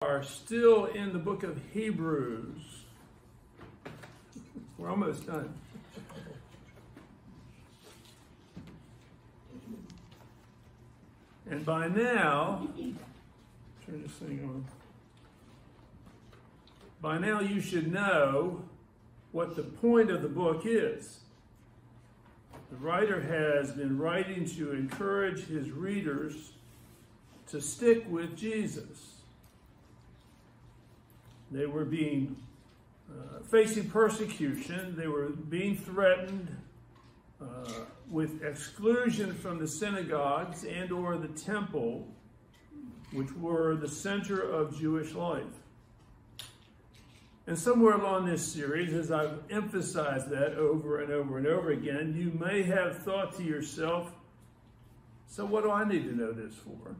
are still in the book of Hebrews. We're almost done. And by now, turn this thing on. By now, you should know what the point of the book is. The writer has been writing to encourage his readers to stick with Jesus. They were being uh, facing persecution. They were being threatened uh, with exclusion from the synagogues and or the temple, which were the center of Jewish life. And somewhere along this series, as I've emphasized that over and over and over again, you may have thought to yourself, so what do I need to know this for?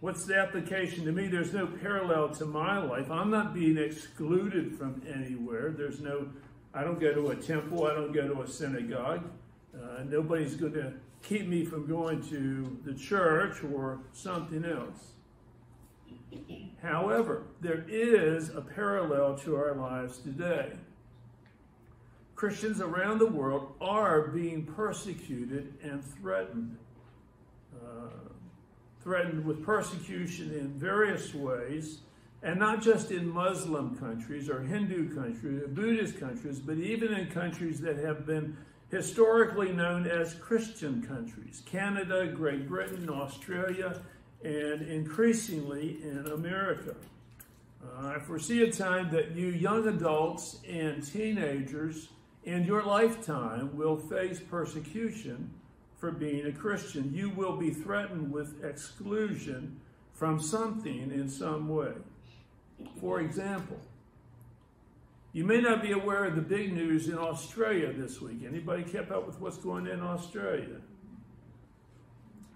What's the application to me? There's no parallel to my life. I'm not being excluded from anywhere. There's no, I don't go to a temple. I don't go to a synagogue. Uh, nobody's going to keep me from going to the church or something else. However, there is a parallel to our lives today. Christians around the world are being persecuted and threatened. Uh, threatened with persecution in various ways, and not just in Muslim countries or Hindu countries or Buddhist countries, but even in countries that have been historically known as Christian countries Canada, Great Britain, Australia, and increasingly in America. Uh, I foresee a time that you young adults and teenagers in your lifetime will face persecution for being a Christian. You will be threatened with exclusion from something in some way. For example, you may not be aware of the big news in Australia this week. Anybody kept up with what's going on in Australia?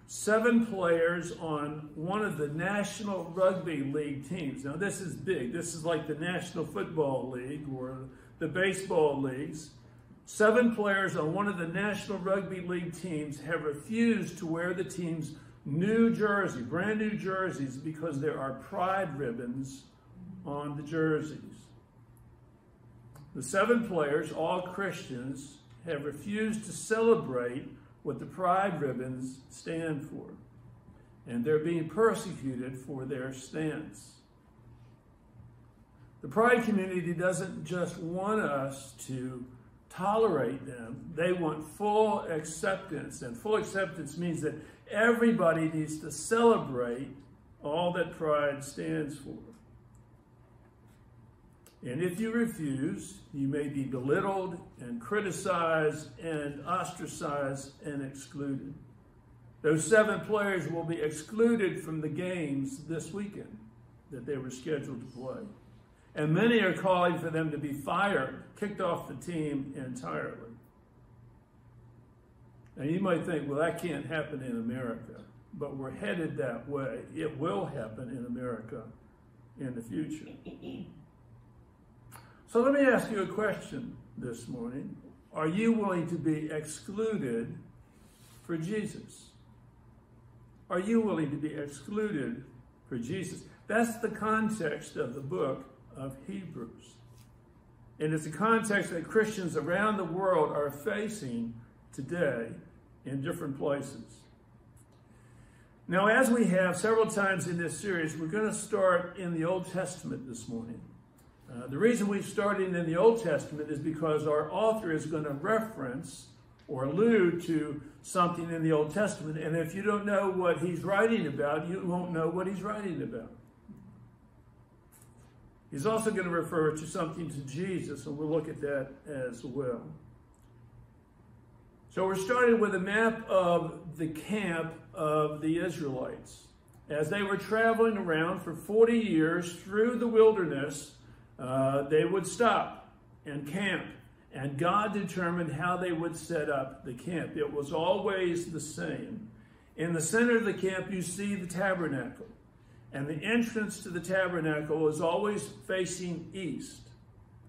seven players on one of the National Rugby League teams. Now, this is big. This is like the National Football League or the baseball leagues. Seven players on one of the National Rugby League teams have refused to wear the team's new jersey, brand new jerseys, because there are pride ribbons on the jerseys. The seven players, all Christians, have refused to celebrate what the pride ribbons stand for. And they're being persecuted for their stance. The pride community doesn't just want us to tolerate them, they want full acceptance. And full acceptance means that everybody needs to celebrate all that pride stands for. And if you refuse, you may be belittled and criticized and ostracized and excluded. Those seven players will be excluded from the games this weekend that they were scheduled to play. And many are calling for them to be fired, kicked off the team entirely. And you might think, well, that can't happen in America. But we're headed that way. It will happen in America in the future. So let me ask you a question this morning. Are you willing to be excluded for Jesus? Are you willing to be excluded for Jesus? That's the context of the book of Hebrews. And it's a context that Christians around the world are facing today in different places. Now, as we have several times in this series, we're going to start in the Old Testament this morning. Uh, the reason we started in the Old Testament is because our author is going to reference or allude to something in the Old Testament. And if you don't know what he's writing about, you won't know what he's writing about. He's also going to refer to something to Jesus, and we'll look at that as well. So we're starting with a map of the camp of the Israelites. As they were traveling around for 40 years through the wilderness, uh, they would stop and camp. And God determined how they would set up the camp. It was always the same. In the center of the camp, you see the tabernacle. And the entrance to the tabernacle was always facing east.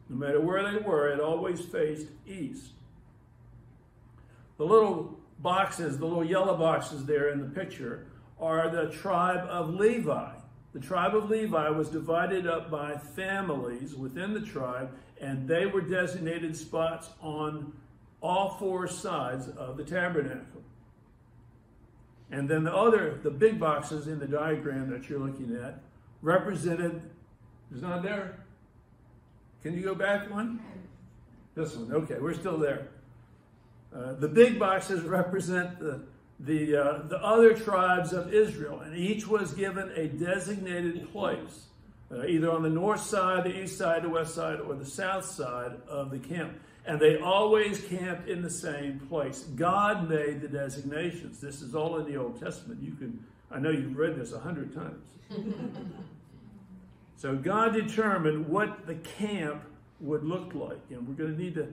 No matter where they were, it always faced east. The little boxes, the little yellow boxes there in the picture, are the tribe of Levi. The tribe of Levi was divided up by families within the tribe, and they were designated spots on all four sides of the tabernacle. And then the other, the big boxes in the diagram that you're looking at, represented, is not there? Can you go back one? This one, okay, we're still there. Uh, the big boxes represent the, the, uh, the other tribes of Israel, and each was given a designated place, uh, either on the north side, the east side, the west side, or the south side of the camp. And they always camped in the same place. God made the designations. This is all in the Old Testament. You can, I know you've read this a hundred times. so God determined what the camp would look like, and we're going to need to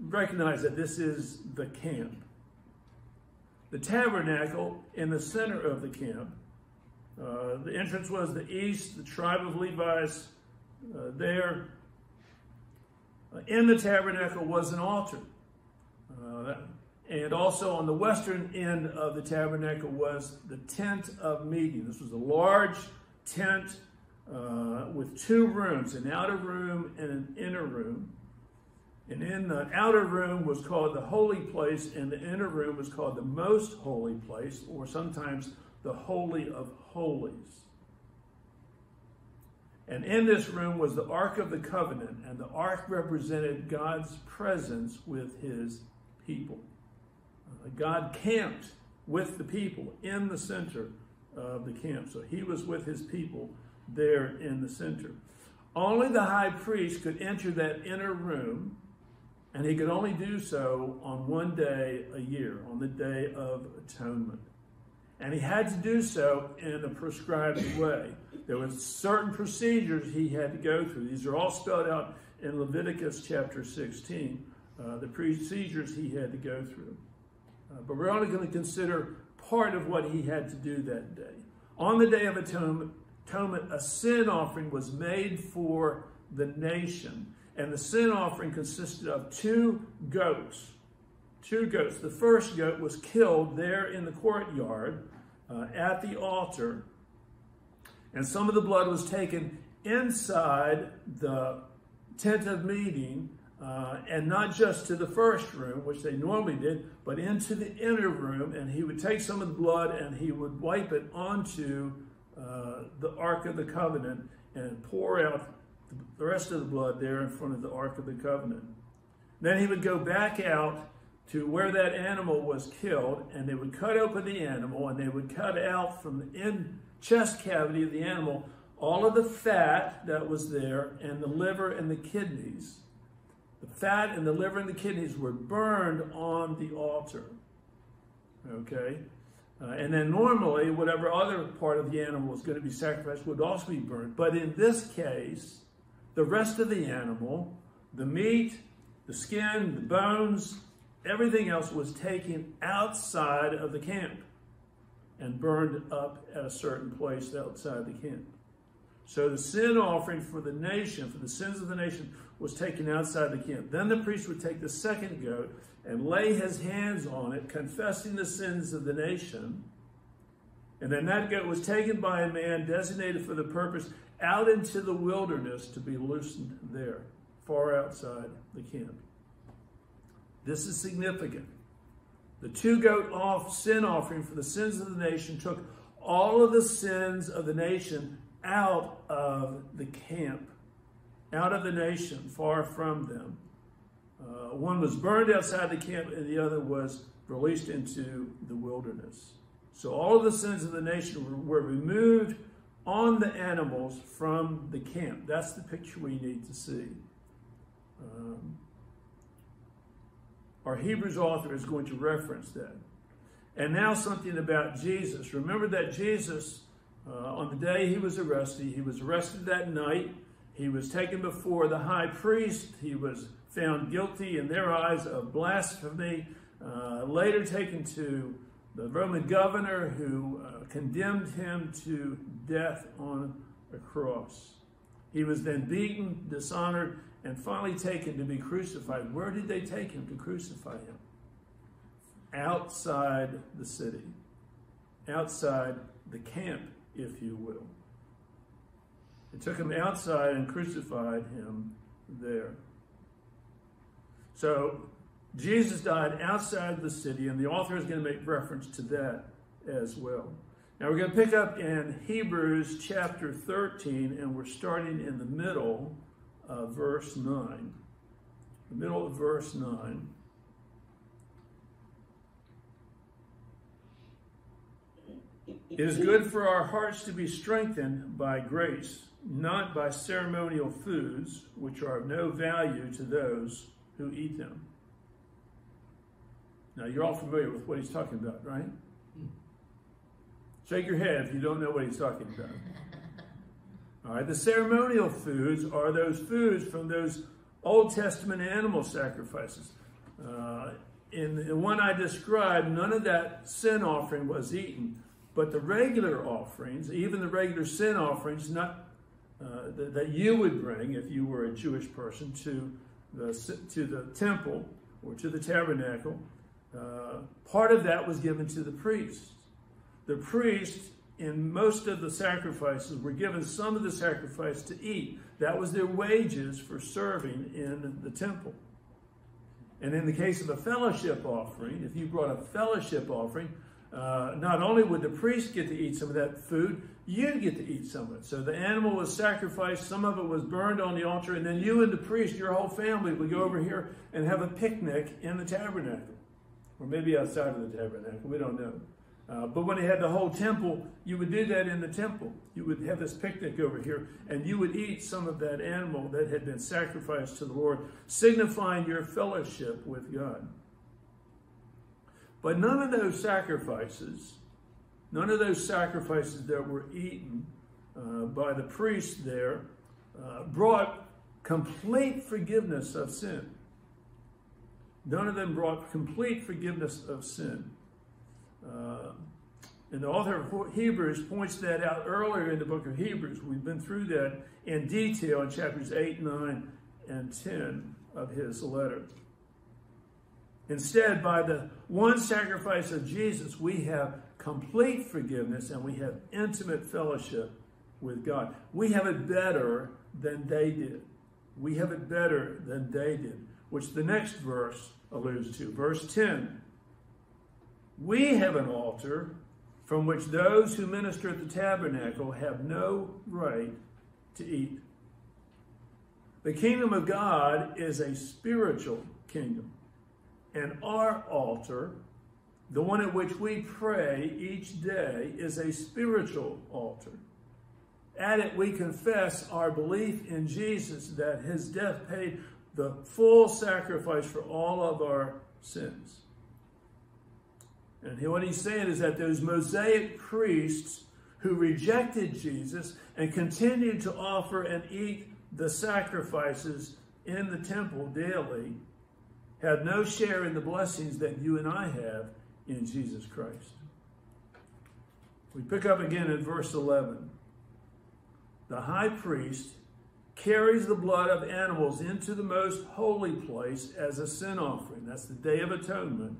recognize that this is the camp. The tabernacle in the center of the camp. Uh, the entrance was the east, the tribe of Levi's uh, there. Uh, in the tabernacle was an altar. Uh, and also on the western end of the tabernacle was the tent of meeting. This was a large tent uh, with two rooms, an outer room and an inner room. And in the outer room was called the holy place, and the inner room was called the most holy place, or sometimes the holy of holies. And in this room was the Ark of the Covenant, and the Ark represented God's presence with his people. Uh, God camped with the people in the center of the camp. So he was with his people there in the center. Only the high priest could enter that inner room and he could only do so on one day a year, on the Day of Atonement. And he had to do so in a prescribed way. There were certain procedures he had to go through. These are all spelled out in Leviticus chapter 16, uh, the procedures he had to go through. Uh, but we're only going to consider part of what he had to do that day. On the Day of Atonement, atonement a sin offering was made for the nation. And the sin offering consisted of two goats. Two goats. The first goat was killed there in the courtyard uh, at the altar. And some of the blood was taken inside the tent of meeting, uh, and not just to the first room, which they normally did, but into the inner room. And he would take some of the blood and he would wipe it onto uh, the Ark of the Covenant and pour out the rest of the blood there in front of the Ark of the Covenant. Then he would go back out to where that animal was killed, and they would cut open the animal, and they would cut out from the in chest cavity of the animal all of the fat that was there, and the liver and the kidneys. The fat and the liver and the kidneys were burned on the altar. Okay? Uh, and then normally, whatever other part of the animal was going to be sacrificed would also be burned. But in this case, the rest of the animal, the meat, the skin, the bones, everything else was taken outside of the camp and burned up at a certain place outside the camp. So the sin offering for the nation, for the sins of the nation, was taken outside the camp. Then the priest would take the second goat and lay his hands on it, confessing the sins of the nation. And then that goat was taken by a man designated for the purpose out into the wilderness to be loosened there, far outside the camp. This is significant. The two goat off sin offering for the sins of the nation took all of the sins of the nation out of the camp, out of the nation, far from them. Uh, one was burned outside the camp, and the other was released into the wilderness. So all of the sins of the nation were, removed on the animals from the camp. That's the picture we need to see. Um, our Hebrews author is going to reference that. And now something about Jesus. Remember that Jesus, uh, on the day he was arrested, he was arrested that night. He was taken before the high priest. He was found guilty in their eyes of blasphemy. Uh, later taken to the Roman governor who uh, condemned him to death on a cross. He was then beaten, dishonored, and finally taken to be crucified. Where did they take him to crucify him? Outside the city, outside the camp, if you will. They took him outside and crucified him there. So Jesus died outside the city, and the author is going to make reference to that as well. Now we're going to pick up in Hebrews chapter 13, and we're starting in the middle of verse 9. The middle of verse 9. It is good for our hearts to be strengthened by grace, not by ceremonial foods, which are of no value to those who eat them. Now, you're all familiar with what he's talking about, right? Hmm. Shake your head if you don't know what he's talking about. All right, the ceremonial foods are those foods from those Old Testament animal sacrifices. Uh, in the one I described, none of that sin offering was eaten, but the regular offerings, even the regular sin offerings, not uh, that, that you would bring if you were a Jewish person to the to the temple or to the tabernacle, uh, part of that was given to the priests. The priests, in most of the sacrifices, were given some of the sacrifice to eat. That was their wages for serving in the temple. And in the case of a fellowship offering, if you brought a fellowship offering, uh, not only would the priest get to eat some of that food, you'd get to eat some of it. So the animal was sacrificed, some of it was burned on the altar, and then you and the priest, your whole family, would go over here and have a picnic in the tabernacle. Or maybe outside of the tabernacle, we don't know. Uh, but when they had the whole temple, you would do that in the temple. You would have this picnic over here, and you would eat some of that animal that had been sacrificed to the Lord, signifying your fellowship with God. But none of those sacrifices, none of those sacrifices that were eaten uh, by the priest there, uh, brought complete forgiveness of sin. None of them brought complete forgiveness of sin. Uh, and the author of Hebrews points that out earlier in the book of Hebrews. We've been through that in detail in chapters 8, 9, and 10 of his letter. Instead, by the one sacrifice of Jesus, we have complete forgiveness and we have intimate fellowship with God. We have it better than they did. We have it better than they did, which the next verse alludes to. Verse 10 We have an altar from which those who minister at the tabernacle have no right to eat. The kingdom of God is a spiritual kingdom. And our altar, the one at which we pray each day, is a spiritual altar. At it, we confess our belief in Jesus that his death paid the full sacrifice for all of our sins. And what he's saying is that those Mosaic priests who rejected Jesus and continued to offer and eat the sacrifices in the temple daily had no share in the blessings that you and I have in Jesus Christ. We pick up again in verse 11. The high priest carries the blood of animals into the most holy place as a sin offering. That's the Day of Atonement.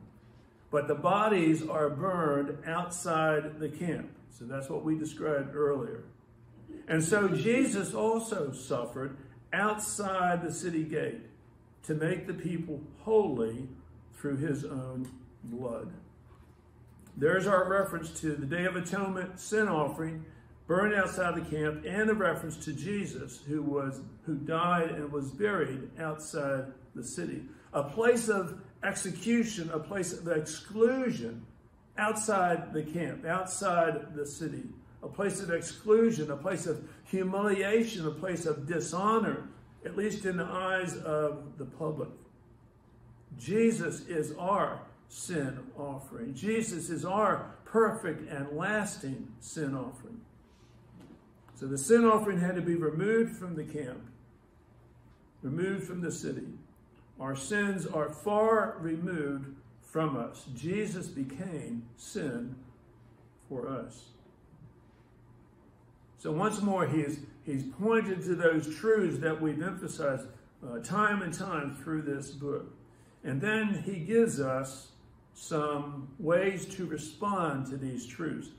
But the bodies are burned outside the camp. So that's what we described earlier. And so Jesus also suffered outside the city gate to make the people holy through his own blood. There's our reference to the Day of Atonement sin offering burned outside the camp and a reference to Jesus who was who died and was buried outside the city. A place of execution, a place of exclusion outside the camp, outside the city. A place of exclusion, a place of humiliation, a place of dishonor, at least in the eyes of the public. Jesus is our sin offering. Jesus is our perfect and lasting sin offering. So the sin offering had to be removed from the camp, removed from the city. Our sins are far removed from us. Jesus became sin for us. So once more, he's, he's pointed to those truths that we've emphasized uh, time and time through this book. And then he gives us some ways to respond to these truths.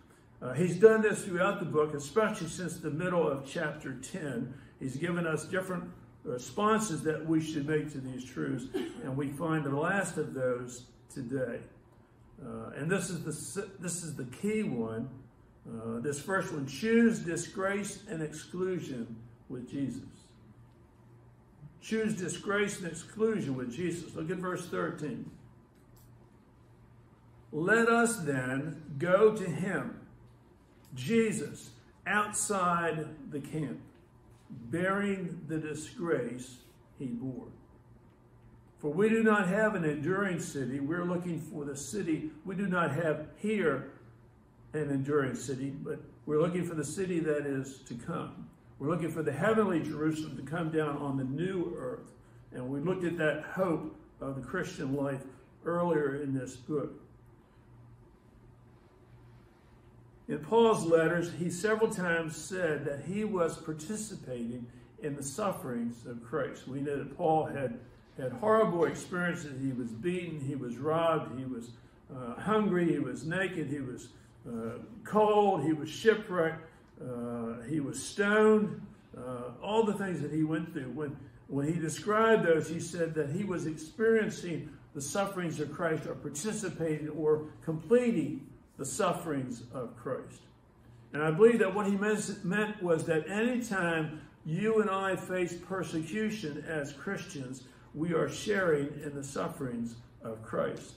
Uh, he's done this throughout the book, especially since the middle of chapter 10. He's given us different responses that we should make to these truths, and we find the last of those today. Uh, and this is the this is the key one. Uh, this first one: choose disgrace and exclusion with Jesus. Choose disgrace and exclusion with Jesus. Look at verse 13. Let us then go to him, Jesus, outside the camp, bearing the disgrace he bore. For we do not have an enduring city. We're looking for the city. We do not have here an enduring city, but we're looking for the city that is to come. We're looking for the heavenly Jerusalem to come down on the new earth. And we looked at that hope of the Christian life earlier in this book. In Paul's letters, he several times said that he was participating in the sufferings of Christ. We know that Paul had had horrible experiences. He was beaten, he was robbed, he was uh, hungry, he was naked, he was uh, cold, he was shipwrecked, uh, he was stoned, uh, all the things that he went through. When, when he described those, he said that he was experiencing the sufferings of Christ or participating or completing the sufferings of Christ. And I believe that what he meant was that anytime you and I face persecution as Christians, we are sharing in the sufferings of Christ.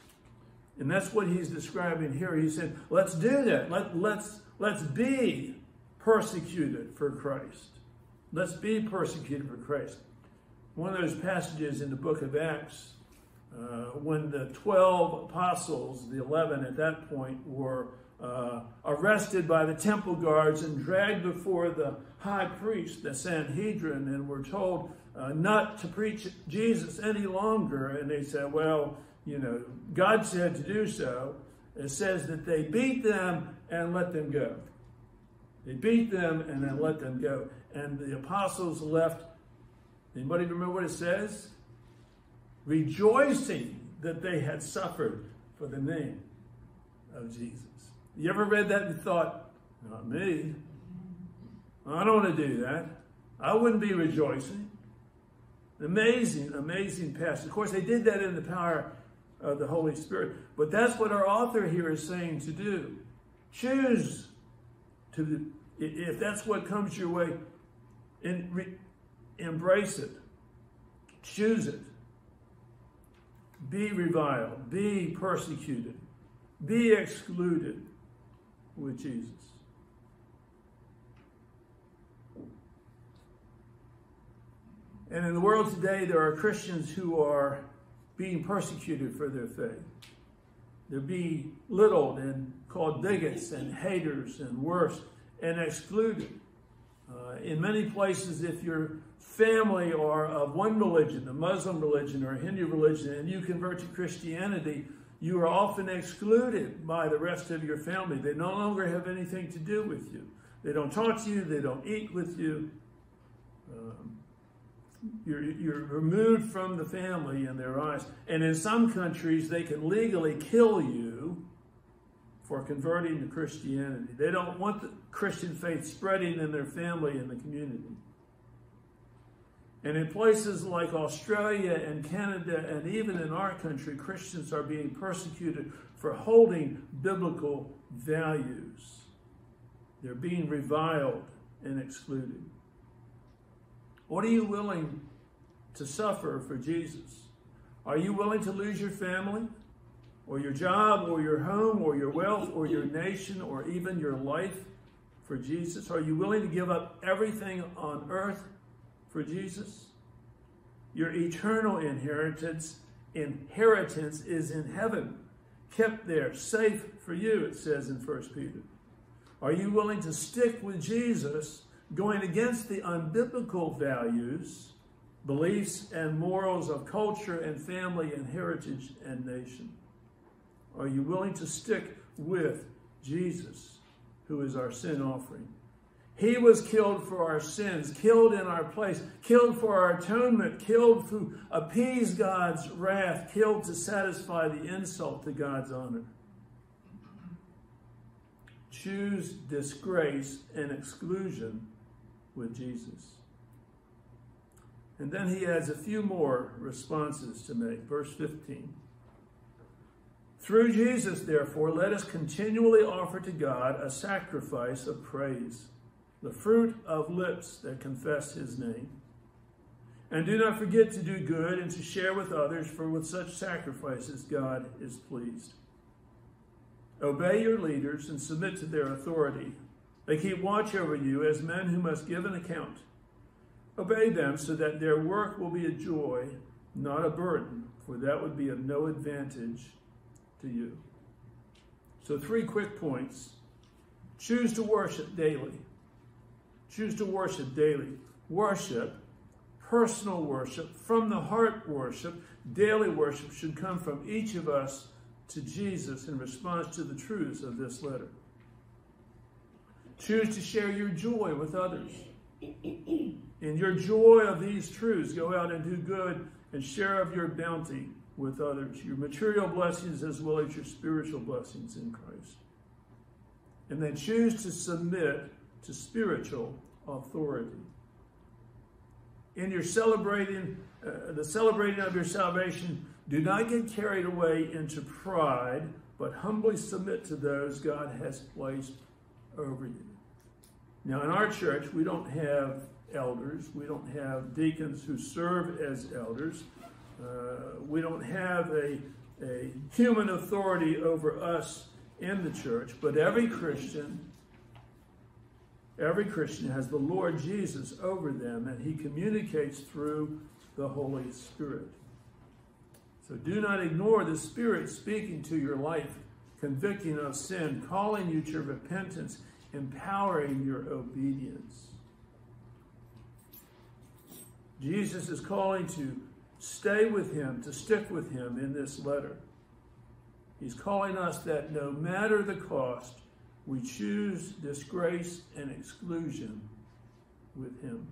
And that's what he's describing here. He said, let's do that. Let, let's, let's be persecuted for Christ. Let's be persecuted for Christ. One of those passages in the book of Acts, uh, when the 12 apostles, the 11 at that point, were uh, arrested by the temple guards and dragged before the high priest, the Sanhedrin, and were told uh, not to preach Jesus any longer. And they said, well, you know, God said to do so. It says that they beat them and let them go. They beat them and then let them go. And the apostles left. Anybody remember what it says? Rejoicing that they had suffered for the name of Jesus. You ever read that and thought, not me. I don't want to do that. I wouldn't be rejoicing. Amazing, amazing passage. Of course, they did that in the power of the Holy Spirit. But that's what our author here is saying to do. Choose to, if that's what comes your way, re, embrace it. Choose it. Be reviled. Be persecuted. Be excluded with Jesus. And in the world today, there are Christians who are being persecuted for their faith. They're being belittled and called bigots and haters and worse and excluded. Uh, in many places, if your family are of one religion, the Muslim religion or a Hindu religion, and you convert to Christianity, you are often excluded by the rest of your family. They no longer have anything to do with you. They don't talk to you, they don't eat with you. Um, you're, you're removed from the family in their eyes. And in some countries, they can legally kill you for converting to Christianity. They don't want the Christian faith spreading in their family and the community. And in places like Australia and Canada and even in our country, Christians are being persecuted for holding biblical values. They're being reviled and excluded. What are you willing to suffer for Jesus? Are you willing to lose your family or your job or your home or your wealth or your nation or even your life for Jesus? Are you willing to give up everything on earth for Jesus? Your eternal inheritance inheritance is in heaven, kept there, safe for you, it says in 1 Peter. Are you willing to stick with Jesus going against the unbiblical values, beliefs, and morals of culture and family and heritage and nation? Are you willing to stick with Jesus, who is our sin offering? He was killed for our sins, killed in our place, killed for our atonement, killed to appease God's wrath, killed to satisfy the insult to God's honor. choose disgrace and exclusion with Jesus. And then he adds a few more responses to make. Verse 15. Through Jesus, therefore, let us continually offer to God a sacrifice of praise, the fruit of lips that confess his name. And do not forget to do good and to share with others, for with such sacrifices God is pleased. Obey your leaders and submit to their authority. They keep watch over you as men who must give an account. Obey them so that their work will be a joy, not a burden, for that would be of no advantage to you. So, three quick points. Choose to worship daily. Choose to worship daily. Worship, personal worship, from the heart worship, daily worship should come from each of us to Jesus in response to the truths of this letter. Choose to share your joy with others. In your joy of these truths, go out and do good and share of your bounty with others, your material blessings as well as your spiritual blessings in Christ. And then choose to submit to spiritual authority. In your celebrating, uh, the celebrating of your salvation, do not get carried away into pride, but humbly submit to those God has placed over you. Now, in our church, we don't have elders, we don't have deacons who serve as elders. Uh, we don't have a, a human authority over us in the church, but every Christian, every Christian has the Lord Jesus over them, and he communicates through the Holy Spirit. So do not ignore the Spirit speaking to your life, convicting of sin, calling you to repentance, empowering your obedience. Jesus is calling to stay with him, to stick with him in this letter. He's calling us that no matter the cost, we choose disgrace and exclusion with him.